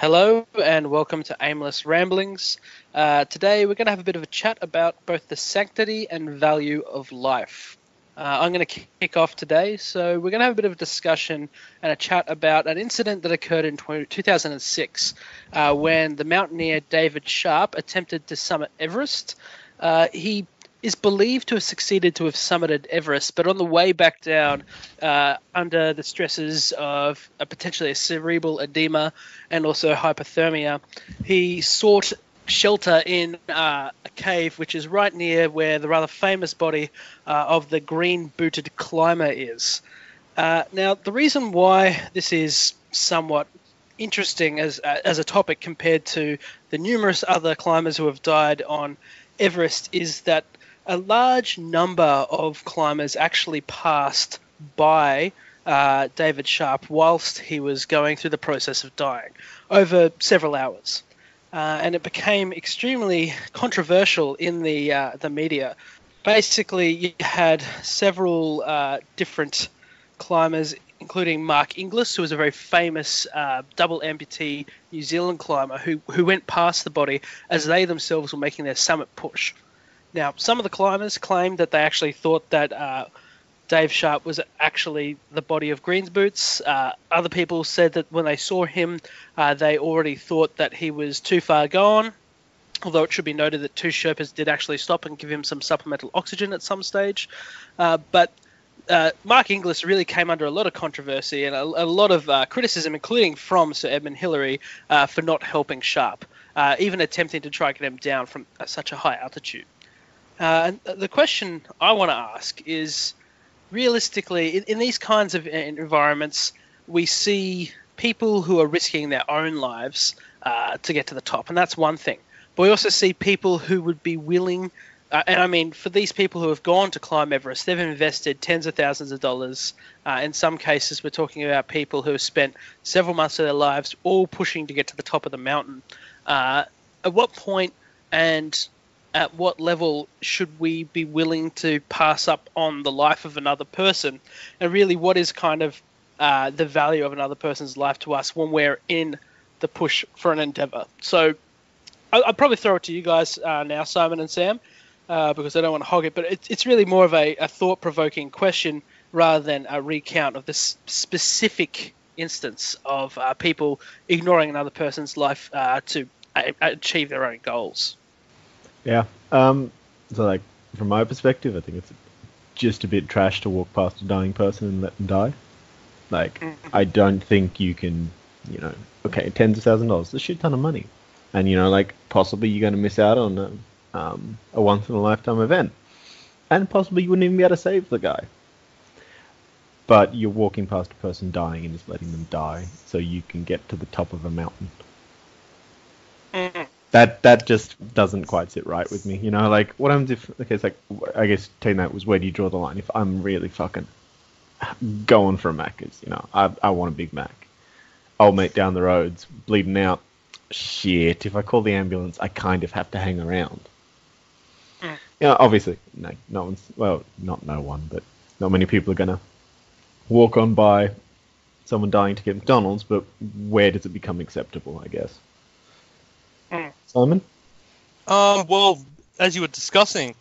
Hello and welcome to Aimless Ramblings. Uh, today we're going to have a bit of a chat about both the sanctity and value of life. Uh, I'm going to kick off today, so we're going to have a bit of a discussion and a chat about an incident that occurred in 2006 uh, when the mountaineer David Sharp attempted to summit Everest. Uh, he is believed to have succeeded to have summited Everest, but on the way back down, uh, under the stresses of a potentially a cerebral edema and also hypothermia, he sought shelter in uh, a cave which is right near where the rather famous body uh, of the green booted climber is. Uh, now, the reason why this is somewhat interesting as, uh, as a topic compared to the numerous other climbers who have died on Everest is that a large number of climbers actually passed by uh, David Sharp whilst he was going through the process of dying over several hours. Uh, and it became extremely controversial in the uh, the media. Basically, you had several uh, different climbers, including Mark Inglis, who was a very famous uh, double amputee New Zealand climber, who who went past the body as they themselves were making their summit push. Now, some of the climbers claimed that they actually thought that uh, Dave Sharp was actually the body of Green's Boots. Uh, other people said that when they saw him, uh, they already thought that he was too far gone. Although it should be noted that two Sherpas did actually stop and give him some supplemental oxygen at some stage. Uh, but uh, Mark Inglis really came under a lot of controversy and a, a lot of uh, criticism, including from Sir Edmund Hillary, for not helping Sharp, even attempting to try and get him down from such a high altitude. Uh, and the question I want to ask is realistically, in, in, these kinds of environments, we see people who are risking their own lives uh, to get to the top, and that's one thing. But we also see people who would be willing, uh, and I mean, for these people who have gone to climb Everest, they've invested tens of thousands of dollars. Uh, in some cases, we're talking about people who have spent several months of their lives all pushing to get to the top of the mountain. Uh, at what point and at what level should we be willing to pass up on the life of another person? And really, what is kind of uh, the value of another person's life to us when we're in the push for an endeavor? So I'll, I'll probably throw it to you guys uh, now, Simon and Sam, uh, because I don't want to hog it, but it's, it's really more of a, a thought provoking question rather than a recount of this specific instance of uh, people ignoring another person's life uh, to achieve their own goals. Yeah. Um, so, like, from my perspective, I think it's just a bit trash to walk past a dying person and let them die. Like, mm-hmm. I don't think you can, you know, okay, tens of thousands of dollars, a shit ton of money. And, you know, like, possibly you're going to miss out on a, um, a once in a lifetime event. And possibly you wouldn't even be able to save the guy. But you're walking past a person dying and just letting them die so you can get to the top of a mountain. That that just doesn't quite sit right with me. You know, like what happens if okay, it's like I guess taking that was where do you draw the line? If I'm really fucking going for a Macca's, you know, I I want a Big Mac. Old mate down the road's bleeding out. Shit, if I call the ambulance, I kind of have to hang around. Mm. You know, obviously, no, no one's well, not no one, but not many people are gonna walk on by someone dying to get McDonald's. But where does it become acceptable? I guess. Simon? Um, well, as you were discussing,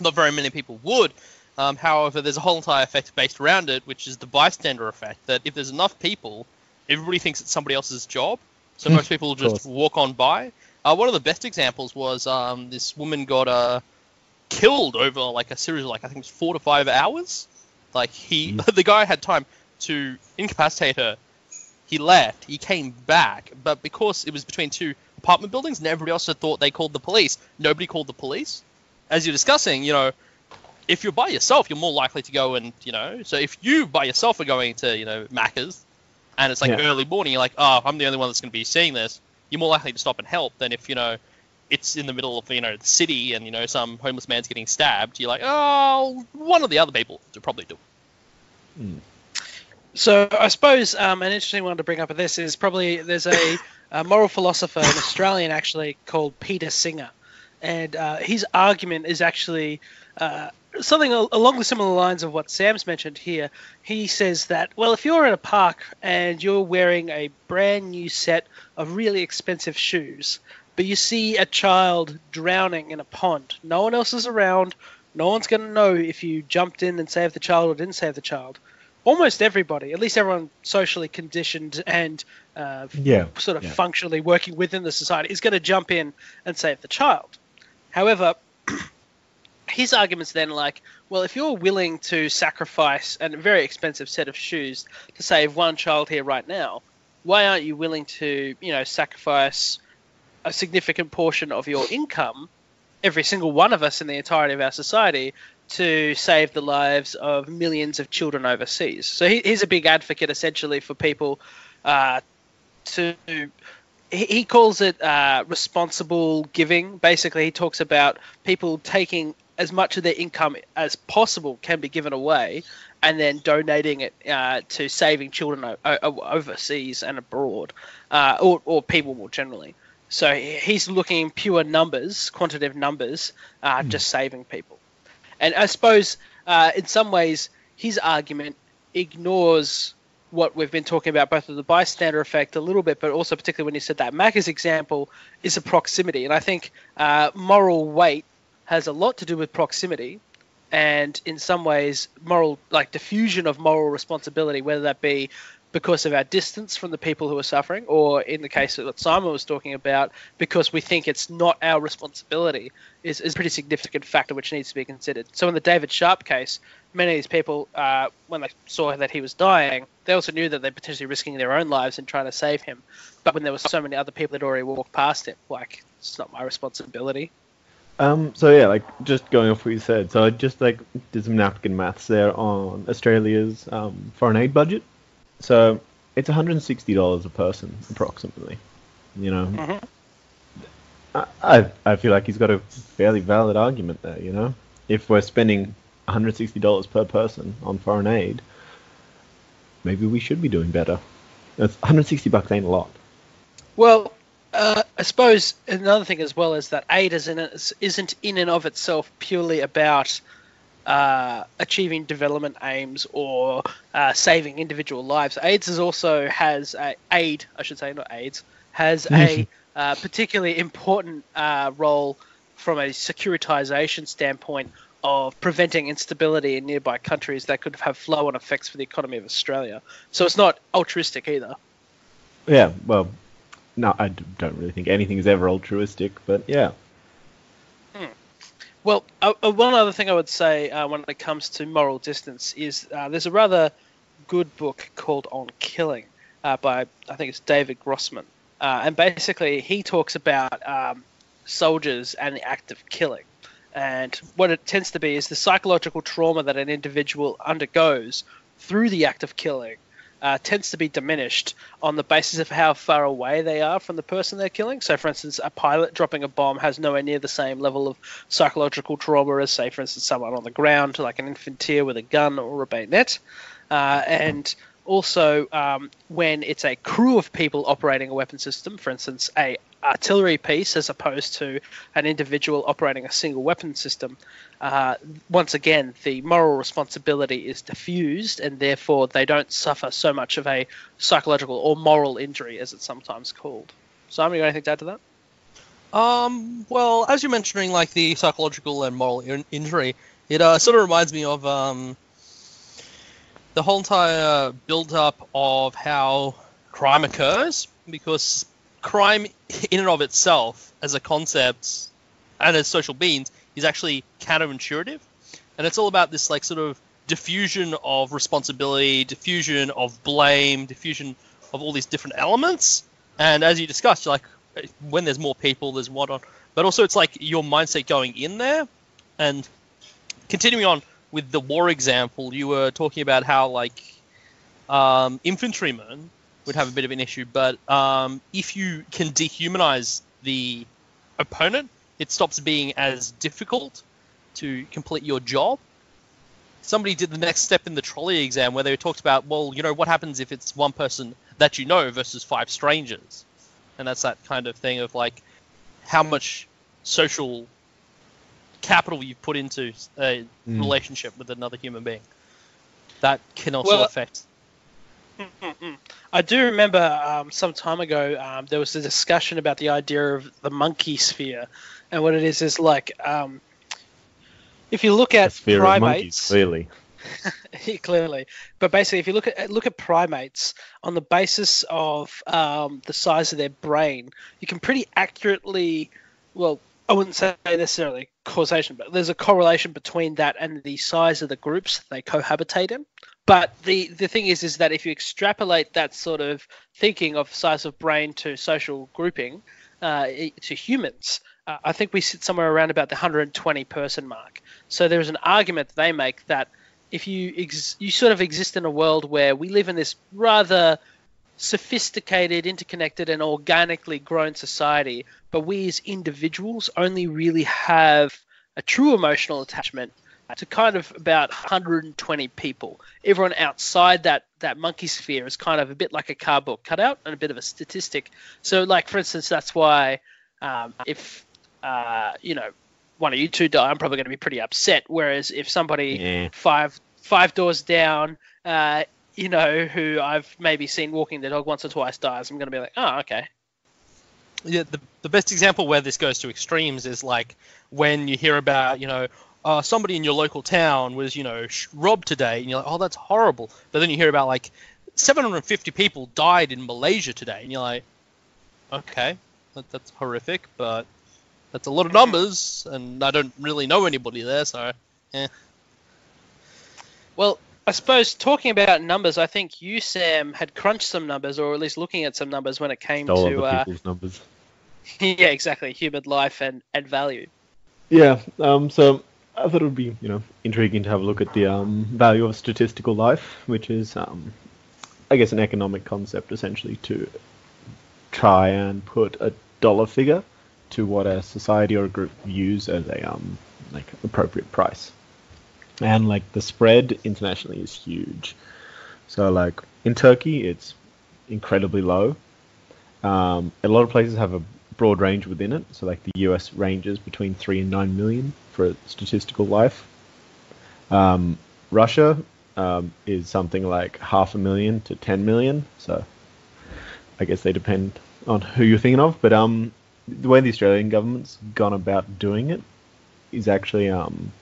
not very many people would. Um, however, there's a whole entire effect based around it, which is the bystander effect. That if there's enough people, everybody thinks it's somebody else's job. So hmm. most people just walk on by. Uh, one of the best examples was um, this woman got uh, killed over like a series of like I think it was four to five hours. Like he, mm. the guy had time to incapacitate her. He left. He came back, but because it was between two apartment buildings, and everybody else had thought they called the police. Nobody called the police. As you're discussing, you know, if you're by yourself, you're more likely to go and, you know, so if you by yourself are going to, you know, Macca's, and it's like yeah. early morning, you're like, oh, I'm the only one that's going to be seeing this, you're more likely to stop and help than if, you know, it's in the middle of, you know, the city and, you know, some homeless man's getting stabbed. You're like, oh, one of the other people to probably do it. Mm. So I suppose um, an interesting one to bring up of this is probably there's a, a moral philosopher, an Australian actually called Peter Singer, and uh, his argument is actually uh, something along the similar lines of what Sam's mentioned here. He says that, well, if you're in a park and you're wearing a brand new set of really expensive shoes, but you see a child drowning in a pond, no one else is around, no one's going to know if you jumped in and saved the child or didn't save the child. Almost everybody, at least everyone socially conditioned and uh, yeah, sort of yeah. functionally working within the society, is going to jump in and save the child. However, his argument's then like, well, if you're willing to sacrifice a very expensive set of shoes to save one child here right now, why aren't you willing to, you know, sacrifice a significant portion of your income, every single one of us in the entirety of our society, to save the lives of millions of children overseas? So he, he's a big advocate, essentially, for people uh, to he calls it uh, responsible giving. Basically, he talks about people taking as much of their income as possible can be given away, and then donating it uh, to saving children o- o- overseas and abroad, uh, or, or people more generally. So he's looking pure numbers, quantitative numbers, uh, mm. just saving people. And I suppose uh, in some ways his argument ignores what we've been talking about, both of the bystander effect a little bit, but also particularly when you said that Macca's example is a proximity. And I think uh, moral weight has a lot to do with proximity and in some ways moral like diffusion of moral responsibility whether that be because of our distance from the people who are suffering or in the case of what simon was talking about because we think it's not our responsibility is, is a pretty significant factor which needs to be considered so in the david sharp case many of these people uh, when they saw that he was dying they also knew that they're potentially risking their own lives in trying to save him but when there were so many other people that already walked past him like it's not my responsibility um, so yeah, like just going off what you said. So I just like did some napkin maths there on Australia's um, foreign aid budget. So it's $160 a person approximately. You know, mm-hmm. I, I I feel like he's got a fairly valid argument there. You know, if we're spending $160 per person on foreign aid, maybe we should be doing better. That's 160 bucks ain't a lot. Well, uh, I suppose another thing as well is that aid isn't, isn't in and of itself purely about uh, achieving development aims or uh, saving individual lives. AIDS is also has a, aid, I should say, not AIDS, has a uh, particularly important uh, role from a securitization standpoint of preventing instability in nearby countries that could have flow-on effects for the economy of Australia. So it's not altruistic either. Yeah, well, no, I don't really think anything is ever altruistic, but yeah. Well, uh, uh, one other thing I would say uh, when it comes to moral distance is uh, there's a rather good book called On Killing uh, by I think it's David Grossman, uh, and basically he talks about um, soldiers and the act of killing. And what it tends to be is the psychological trauma that an individual undergoes through the act of killing uh, tends to be diminished on the basis of how far away they are from the person they're killing. So, for instance, a pilot dropping a bomb has nowhere near the same level of psychological trauma as, say, for instance, someone on the ground, like an infanteer with a gun or a bayonet. Uh, and also, um, when it's a crew of people operating a weapon system, for instance, a artillery piece as opposed to an individual operating a single weapon system, uh, once again, the moral responsibility is diffused, and therefore they don't suffer so much of a psychological or moral injury, as it's sometimes called. Simon, you got anything to add to that? Um, well, as you're mentioning, like the psychological and moral in- injury, it uh, sort of reminds me of um, the whole entire build-up of how crime occurs, because crime in and of itself, as a concept and as social beings, is actually counterintuitive, and it's all about this like sort of diffusion of responsibility, diffusion of blame, diffusion of all these different elements. And as you discussed, like when there's more people, there's what on, but also it's like your mindset going in there. And continuing on with the war example, you were talking about how like um, infantrymen would have a bit of an issue, but um, if you can dehumanize the opponent, it stops being as difficult to complete your job. Somebody did the next step in the trolley exam where they talked about, well, you know, what happens if it's one person that you know versus five strangers? And that's that kind of thing of like how much social capital you've put into a Mm. relationship with another human being. That can also Well- affect. I do remember um, some time ago um, there was a discussion about the idea of the monkey sphere, and what it is is like um, if you look at of monkeys, primates, clearly. clearly, but basically if you look at look at primates on the basis of um, the size of their brain, you can pretty accurately, well, I wouldn't say necessarily causation, but there's a correlation between that and the size of the groups they cohabitate in. But the, the thing is, is that if you extrapolate that sort of thinking of size of brain to social grouping uh, to humans, uh, I think we sit somewhere around about the 120 person mark. So there's an argument they make that if you ex- you sort of exist in a world where we live in this rather sophisticated, interconnected, and organically grown society, but we as individuals only really have a true emotional attachment to kind of about 120 people. Everyone outside that that monkey sphere is kind of a bit like a cardboard cutout and a bit of a statistic. So, like for instance, that's why um, if uh, you know one of you two die, I'm probably going to be pretty upset. Whereas if somebody Yeah. five five doors down, uh, you know, who I've maybe seen walking the dog once or twice dies, I'm going to be like, oh, okay. Yeah, the, the best example where this goes to extremes is like when you hear about, you know, uh, somebody in your local town was, you know, sh- robbed today, and you're like, oh, that's horrible. But then you hear about like 750 people died in Malaysia today, and you're like, okay, that, that's horrific, but that's a lot of numbers, and I don't really know anybody there, so yeah. Well, I suppose talking about numbers, I think you, Sam, had crunched some numbers, or at least looking at some numbers when it came Stole to, other uh, people's numbers. yeah, exactly, human life and, and value. Yeah, um, so I thought it would be, you know, intriguing to have a look at the um, value of statistical life, which is, um, I guess, an economic concept essentially to try and put a dollar figure to what a society or a group views as a um, like appropriate price. And like the spread internationally is huge. So like in Turkey, it's incredibly low. Um, a lot of places have a broad range within it. So like the US ranges between three and nine million for a statistical life. Um, Russia um, is something like half a million to ten million. So I guess they depend on who you're thinking of. But um, the way the Australian government's gone about doing it is actually um,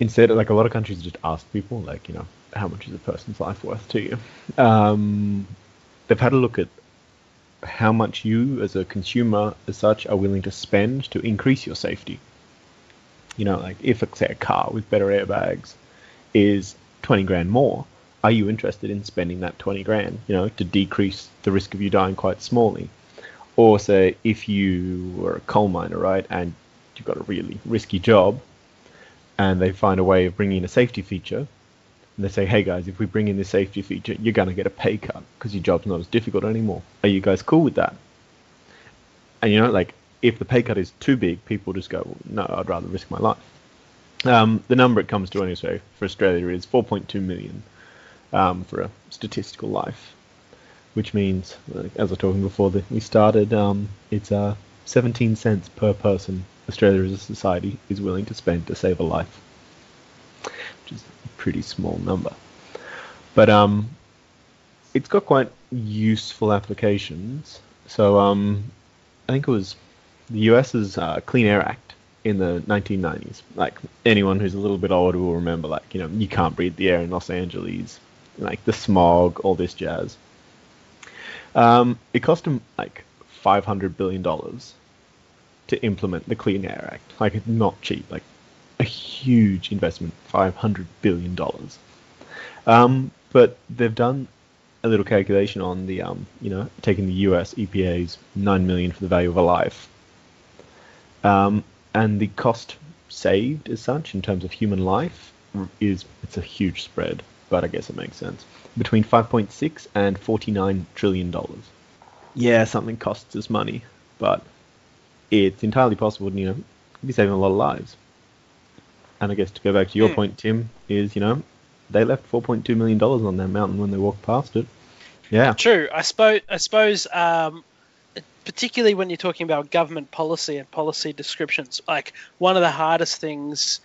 instead like a lot of countries just ask people like you know how much is a person's life worth to you. Um, they've had a look at how much you as a consumer as such are willing to spend to increase your safety. You know, like if say a car with better airbags is 20 grand more, are you interested in spending that 20 grand, you know, to decrease the risk of you dying quite smallly? Or say if you were a coal miner, right, and you've got a really risky job and they find a way of bringing in a safety feature and they say, hey guys, if we bring in this safety feature, you're going to get a pay cut because your job's not as difficult anymore. Are you guys cool with that? And you know, like, if the pay cut is too big, people just go, well, no, I'd rather risk my life. Um, the number it comes to anyway for Australia is 4.2 million um, for a statistical life, which means, as I was talking before that we started, um, it's uh, 17 cents per person Australia as a society is willing to spend to save a life, which is a pretty small number. But um, it's got quite useful applications. So um, I think it was the US's uh, Clean Air Act in the 1990s. Like anyone who's a little bit older will remember, like you know, you can't breathe the air in Los Angeles, like the smog, all this jazz. Um, it cost them like 500 billion dollars to implement the Clean Air Act. Like it's not cheap. Like a huge investment, 500 billion dollars. Um, but they've done a little calculation on the, um, you know, taking the US EPA's nine million for the value of a life, um, and the cost saved as such in terms of human life is it's a huge spread, but I guess it makes sense between 5.6 and 49 trillion dollars. Yeah, something costs us money, but it's entirely possible, you know, be saving a lot of lives. And I guess to go back to your Hmm. point, Tim, is you know they left 4.2 million dollars on that mountain when they walked past it. Yeah, True. I suppose. I suppose. Um, particularly when you're talking about government policy and policy descriptions. Like one of the hardest things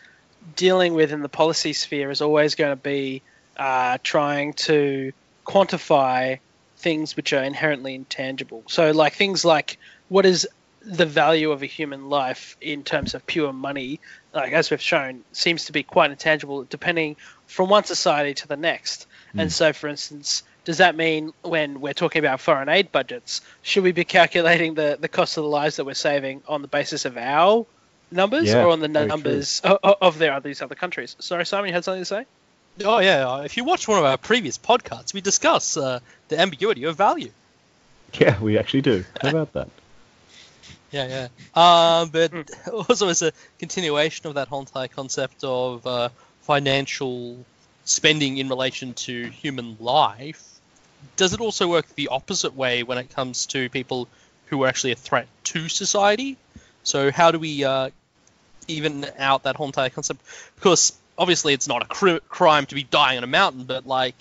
dealing with in the policy sphere is always going to be uh, trying to quantify things which are inherently intangible. So, like things like what is the value of a human life in terms of pure money, like as we've shown, seems to be quite intangible depending from one society to the next. Mm. And so, for instance, does that mean when we're talking about foreign aid budgets, should we be calculating the, the cost of the lives that we're saving on the basis of our numbers yeah, or on the numbers of, of their these other countries? Sorry, Simon, you had something to say? Oh yeah, uh, if you watch one of our previous podcasts, we discuss uh, the ambiguity of value. Yeah, we actually do. How about that? Yeah, yeah. Um, but hmm. also as a continuation of that whole entire concept of uh, financial spending in relation to human life, does it also work the opposite way when it comes to people who are actually a threat to society? So how do we uh, even out that whole entire concept? Because obviously it's not a cr- crime to be dying on a mountain, but like,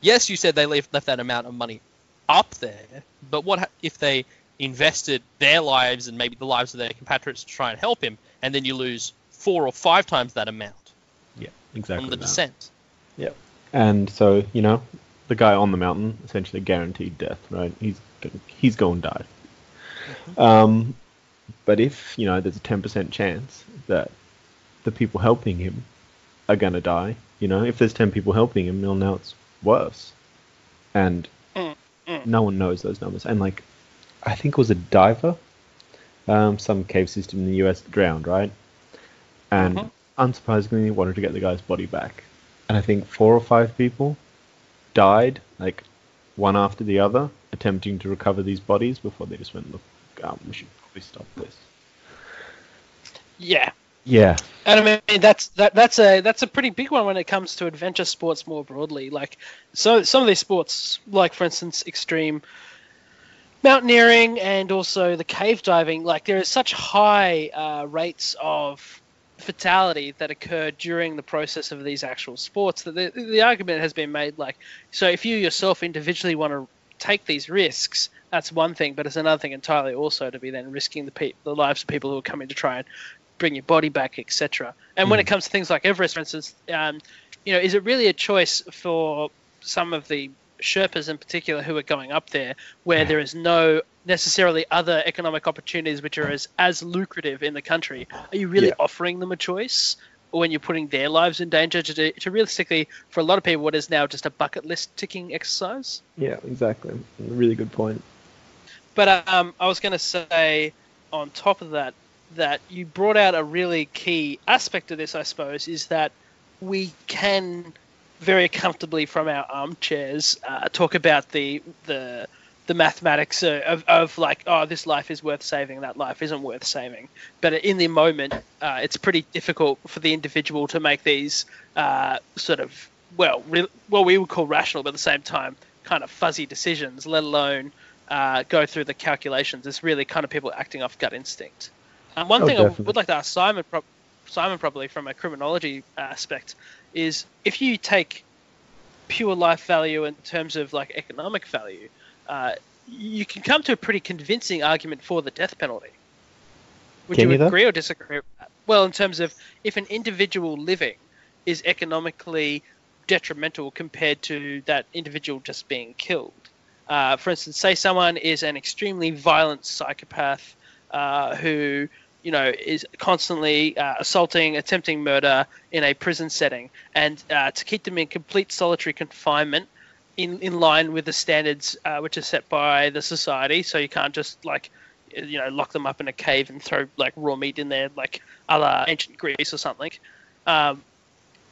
yes, you said they left, left that amount of money up there, but what if they invested their lives and maybe the lives of their compatriots to try and help him, and then you lose four or five times that amount? Yeah, exactly. On the that. descent. Yeah, and so you know, the guy on the mountain essentially guaranteed death, right? He's he's going to die. Mm-hmm. Um, but if you know, there's a ten percent chance that the people helping him are gonna die. You know, if there's ten people helping him, well, now it's worse, and mm, mm. no one knows those numbers. And like, I think it was a diver, um, some cave system in the U.S. drowned, right? And mm-hmm. unsurprisingly, wanted to get the guy's body back, and I think four or five people died, like one after the other, attempting to recover these bodies before they just went, look, um, we should probably stop this. Yeah, yeah. And I mean that's that that's a that's a pretty big one when it comes to adventure sports more broadly. Like so some of these sports, like for instance extreme mountaineering and also the cave diving, like there is such high uh, rates of fatality that occur during the process of these actual sports that the, the argument has been made like so if you yourself individually want to take these risks that's one thing but it's another thing entirely also to be then risking the pe- the lives of people who are coming to try and bring your body back, etc. And mm. when it hmm. comes to things like Everest, for instance, um, you know, is it really a choice for some of the Sherpas in particular who are going up there, where there is no necessarily other economic opportunities which are as as lucrative in the country? Are you really yeah. offering them a choice? when you're putting their lives in danger to, do, to realistically, for a lot of people, what is now just a bucket list ticking exercise. Yeah, exactly. Really good point. But um, I was going to say, on top of that, that you brought out a really key aspect of this, I suppose, is that we can very comfortably from our armchairs uh, talk about the the the mathematics of, of like oh this life is worth saving that life isn't worth saving. But in the moment uh, it's pretty difficult for the individual to make these uh, sort of well re- well we would call rational but at the same time kind of fuzzy decisions let alone uh, go through the calculations. It's really kind of people acting off gut instinct. Um, one oh, thing definitely. I would like to ask Simon, pro- Simon probably from a criminology aspect, is if you take pure life value in terms of like economic value, uh, you can come to a pretty convincing argument for the death penalty. Would can you, you agree or disagree? Well, in terms of if an individual living is economically detrimental compared to that individual just being killed. Uh, for instance, say someone is an extremely violent psychopath uh, who you know, is constantly uh, assaulting, attempting murder in a prison setting, and uh, to keep them in complete solitary confinement, in in line with the standards uh, which are set by the society. So you can't just like, you know, lock them up in a cave and throw like raw meat in there, like la ancient Greece or something. Um,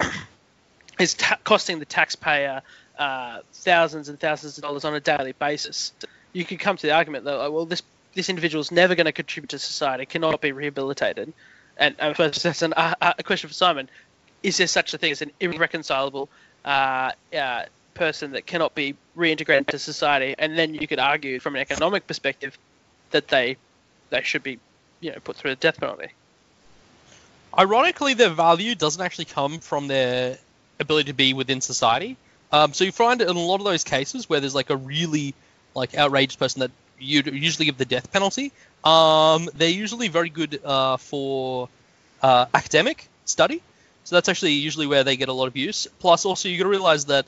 is ta- costing the taxpayer uh, thousands and thousands of dollars on a daily basis. You could come to the argument that, well, this this individual is never going to contribute to society, cannot be rehabilitated. And uh, that's an, uh, a question for Simon: Is there such a thing as an irreconcilable uh, uh, person that cannot be reintegrated into society? And then you could argue, from an economic perspective, that they they should be, you know, put through the death penalty. Ironically, their value doesn't actually come from their ability to be within society. Um, so you find in a lot of those cases where there's like a really like outrageous person that you usually give the death penalty. Um, they're usually very good uh, for uh, academic study. So that's actually usually where they get a lot of use. Plus, also you got to realize that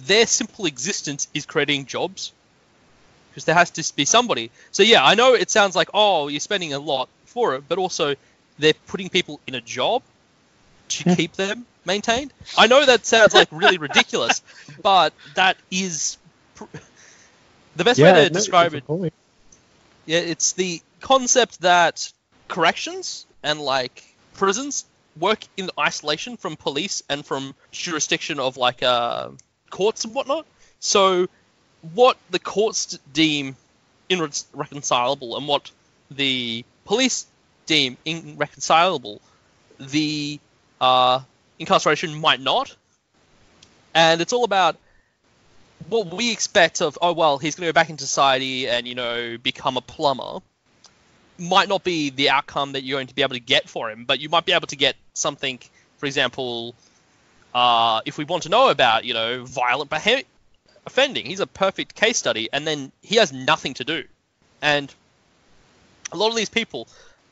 their simple existence is creating jobs because there has to be somebody. So yeah, I know it sounds like oh you're spending a lot for it, but also they're putting people in a job to keep them maintained. I know that sounds like really ridiculous, but that is pr- the best yeah, way to no, describe it. point. Yeah, it's the concept that corrections and like prisons work in isolation from police and from jurisdiction of like uh, courts and whatnot. So, what the courts deem irreconcilable and what the police deem irreconcilable, the uh, incarceration might not. And it's all about what we expect of, oh, well, he's going to go back into society and, you know, become a plumber. Might not be the outcome that you're going to be able to get for him, but you might be able to get something, for example, uh, if we want to know about, you know, violent behavior, offending, he's a perfect case study, and then he has nothing to do. And a lot of these people,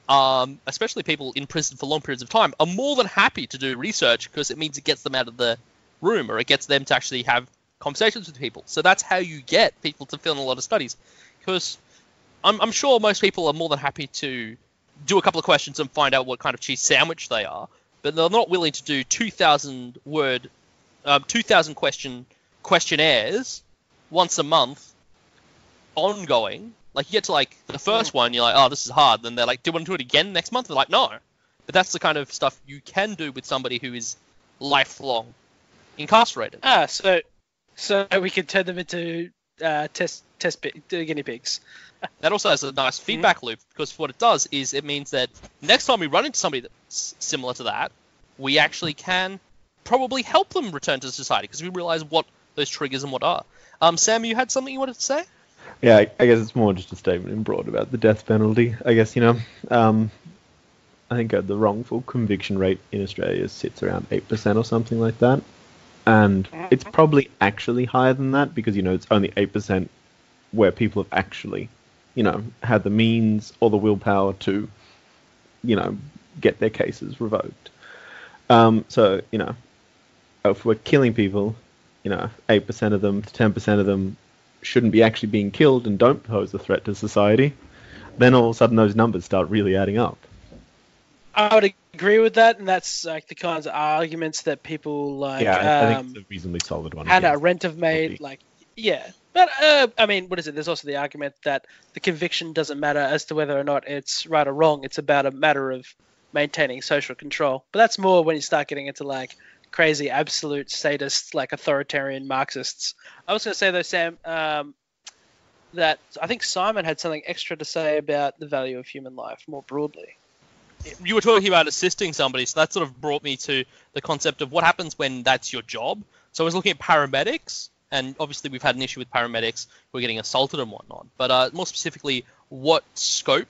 um, especially people in prison for long periods of time, are more than happy to do research because it means it gets them out of the room or it gets them to actually have conversations with people. So that's how you get people to fill in a lot of studies. Because I'm, I'm sure most people are more than happy to do a couple of questions and find out what kind of cheese sandwich they are, but they're not willing to do 2,000 word, um, 2,000 question questionnaires once a month, ongoing. Like you get to like the first one, you're like, oh, this is hard. Then they're like, do you want to do it again next month? They're like, no. But that's the kind of stuff you can do with somebody who is lifelong incarcerated. Ah, so so we can turn them into uh, test test pi- guinea pigs. That also has a nice feedback loop because what it does is it means that next time we run into somebody that's similar to that, we actually can probably help them return to society because we realize what those triggers and what are. Um, Sam, you had something you wanted to say? Yeah, I, I guess it's more just a statement in broad about the death penalty. I guess you know, um, I think uh, the wrongful conviction rate in Australia sits around eight percent or something like that, and it's probably actually higher than that because you know it's only eight percent where people have actually, you know, had the means or the willpower to, you know, get their cases revoked. Um, so you know, if we're killing people, you know, eight percent of them to ten percent of them shouldn't be actually being killed and don't pose a threat to society, then all of a sudden those numbers start really adding up. I would agree with that, and that's like the kinds of arguments that people like yeah, I, I um, think it's a reasonably solid one. Hannah Arendt have made. Like, yeah, but uh, I mean, what is it? There's also the argument that the conviction doesn't matter as to whether or not it's right or wrong. It's about a matter of maintaining social control. But that's more when you start getting into like crazy absolute sadists, like authoritarian Marxists. I was going to say though, Sam, um, that I think Simon had something extra to say about the value of human life more broadly. You were talking about assisting somebody, so that sort of brought me to the concept of what happens when that's your job. So I was looking at paramedics, and obviously we've had an issue with paramedics who are getting assaulted and whatnot. But uh, more specifically, what scope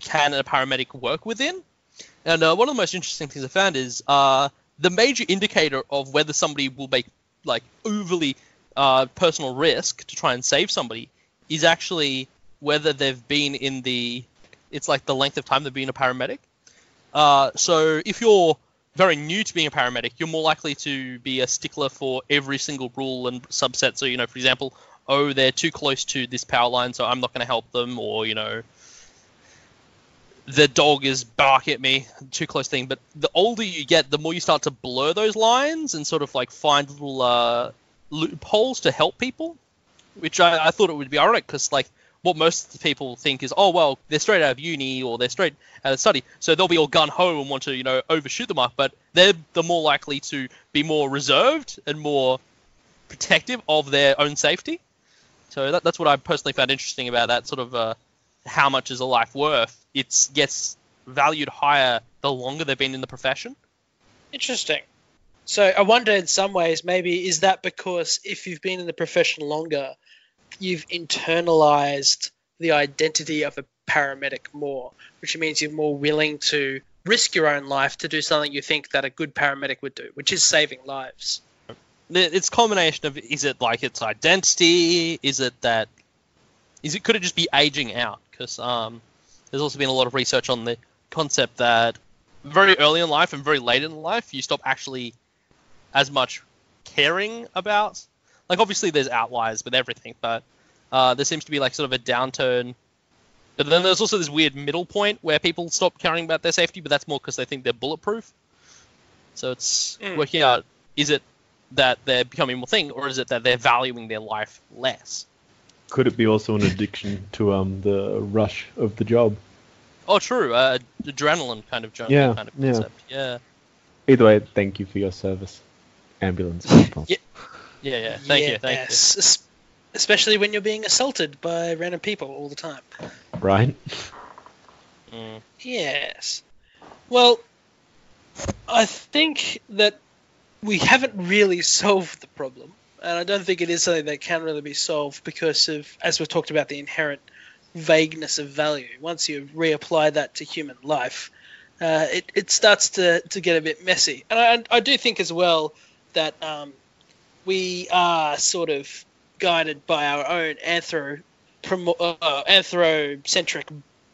can a paramedic work within? And uh, one of the most interesting things I found is uh, the major indicator of whether somebody will make like overly uh, personal risk to try and save somebody is actually whether they've been in the it's like the length of time they've been a paramedic. Uh, so if you're very new to being a paramedic, you're more likely to be a stickler for every single rule and subset. So you know, for example, oh, they're too close to this power line, so I'm not going to help them, or you know, the dog is barking at me, too close thing. But the older you get, the more you start to blur those lines and sort of like find little uh, loopholes to help people, which I, I thought it would be ironic because like what most people think is, oh well, they're straight out of uni or they're straight out of study, so they'll be all gun ho and want to, you know, overshoot the mark. But they're the more likely to be more reserved and more protective of their own safety. So that, that's what I personally found interesting about that sort of uh, how much is a life worth. It gets valued higher the longer they've been in the profession. Interesting. So I wonder, in some ways, maybe is that because if you've been in the profession longer, you've internalized the identity of a paramedic more, which means you're more willing to risk your own life to do something you think that a good paramedic would do, which is saving lives. It's combination of is it like its identity? Is it that is it could it just be aging out? Because um, there's also been a lot of research on the concept that very early in life and very late in life, you stop actually as much caring about. Like obviously there's outliers with everything, but uh, there seems to be like sort of a downturn. But then there's also this weird middle point where people stop caring about their safety, but that's more because they think they're bulletproof. So it's mm. working out: is it that they're becoming more thing, or is it that they're valuing their life less? Could it be also an addiction to um the rush of the job? Oh, true. Uh, adrenaline kind of junkie yeah, kind of concept. Yeah. yeah. Either way, thank you for your service, ambulance people. yeah. Yeah, yeah. Thank yeah, you. Thank yes. you. Especially when you're being assaulted by random people all the time. Right. Mm. Yes. Well, I think that we haven't really solved the problem, and I don't think it is something that can really be solved because of, as we've talked about, the inherent vagueness of value. Once you reapply that to human life, uh, it, it starts to, to get a bit messy. And I, I do think as well that um, we are sort of guided by our own anthro, uh, anthrocentric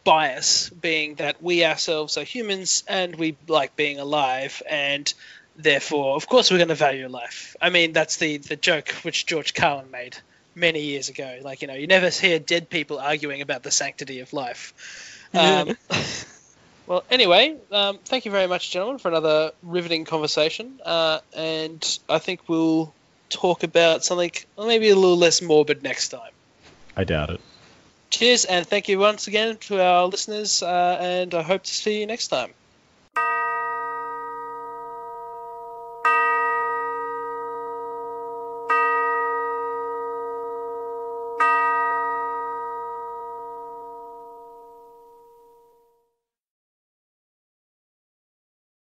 bias, being that we ourselves are humans and we like being alive, and therefore, of course, we're going to value life. I mean, that's the, the joke which George Carlin made many years ago. Like, you know, you never hear dead people arguing about the sanctity of life. Um, well, anyway, um, thank you very much, gentlemen, for another riveting conversation. Uh, and I think we'll talk about something maybe a little less morbid next time. I doubt it. Cheers, and thank you once again to our listeners, uh, and I hope to see you next time.